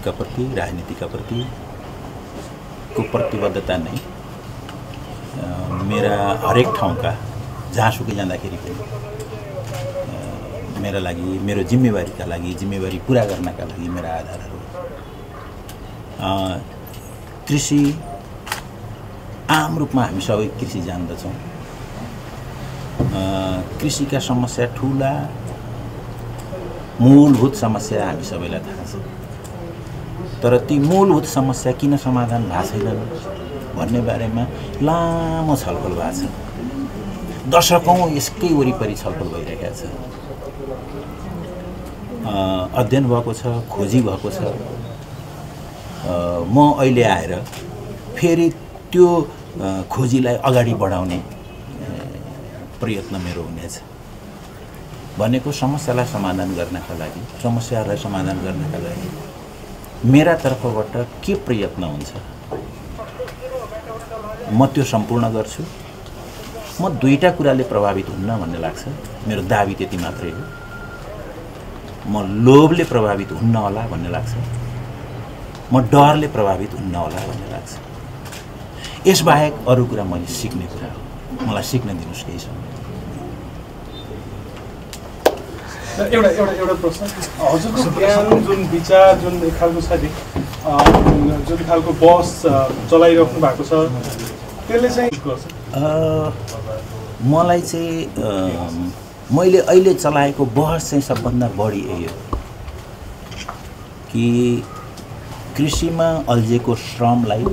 मुलुकका प्रति राजनीतिका प्रति को प्रतिबद्धता नै मेरा हरेक ठाउँका जहाँसुकै जाँदाखेरि पनि मेरा लागि मेरो जिम्मेवारीका लागि जिम्मेवारी पुरा गर्नका लागि मेरा आधारहरू कृषि आम रूपमा हामी सबै कृषि जान्दछौँ कृषिका समस्या ठुला मूलभूत समस्या हामी सबैलाई थाहा छ तर ती मूलभूत समस्या किन समाधान भएको छैनन् भन्ने बारेमा लामो छलफल भएको छ। दशकौँ यसकै वरिपरि छलफल भइरहेको छ। अध्ययन भएको छ खोजी भएको छ। म अहिले आएर फेरि त्यो खोजीलाई अगाडि बढाउने प्रयत्न मेरो हुनेछ। भनेको समस्यालाई समाधान गर्नका लागि समस्याहरूलाई समाधान गर्नका लागि। मेरा तर्फबाट के प्रयत्न हुन्छ? म त्यो सम्पूर्ण गर्छु। म दुईवटा कुराले प्रभावित हुन्न भन्ने लाग्छ। मेरो दाबी त्यति मात्रै हो। म लोभले प्रभावित हुन्न होला भन्ने लाग्छ। म डरले प्रभावित हुन्न होला भन्ने लाग्छ। यसबाहेक अरू कुरा मैले सिक्ने कुरा हो। मलाई सिक्न दिनुहोस् केही समय। एउटा एउटा एउटा प्रश्न। हजुरको ज्ञान जुन विचार जुन एक खालको छ नि जुन खालको बस चलाइराख्नु भएको छ त्यसले चाहिँ गर्छ? मलाई चाहिँ मैले अहिले चलाएको बहस चाहिँ सबभन्दा बढी यही हो। कि कृषिमा अल्झेको श्रमलाई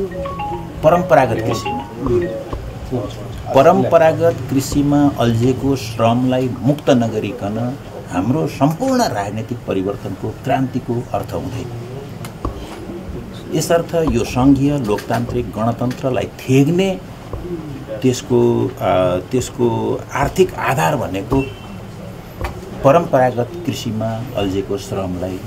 परम्परागत कृषिमा। परम्परागत कृषिमा अल्झेको श्रमलाई मुक्त नगरिकन हाम्रो सम्पूर्ण राजनैतिक परिवर्तनको क्रान्तिको अर्थ हुँदैन यसर्थ यो सङ्घीय लोकतान्त्रिक गणतन्त्रलाई थेग्ने त्यसको त्यसको आर्थिक आधार भनेको परम्परागत कृषिमा अल्झेको श्रमलाई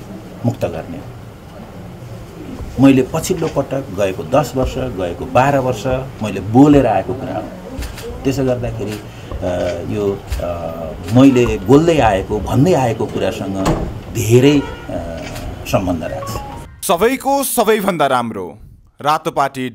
मुक्त गर्ने हो। मैले पछिल्लो पटक गएको दस वर्ष गएको बाह्र वर्ष मैले बोलेर आएको कुरा हो। त्यसो गर्दाखेरि यो मैले बोल्दै आएको भन्दै आएको कुरासँग धेरै सम्बन्ध राख्छ। सबैको सबैभन्दा राम्रो। रातोपाटी